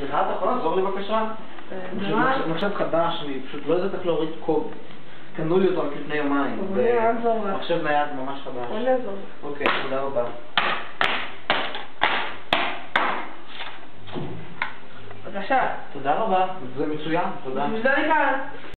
סליחה, אתה יכול לעזור לי בבקשה? פשוט מחשב- חדש, אני פשוט לא יודעת איך להוריד קובץ. קנו לי אותו רק לפני יומיים. מחשב נייד ממש חדש. אוקיי, תודה רבה. בבקשה. תודה רבה, זה מצוין, תודה. בשביל זה אני כאן.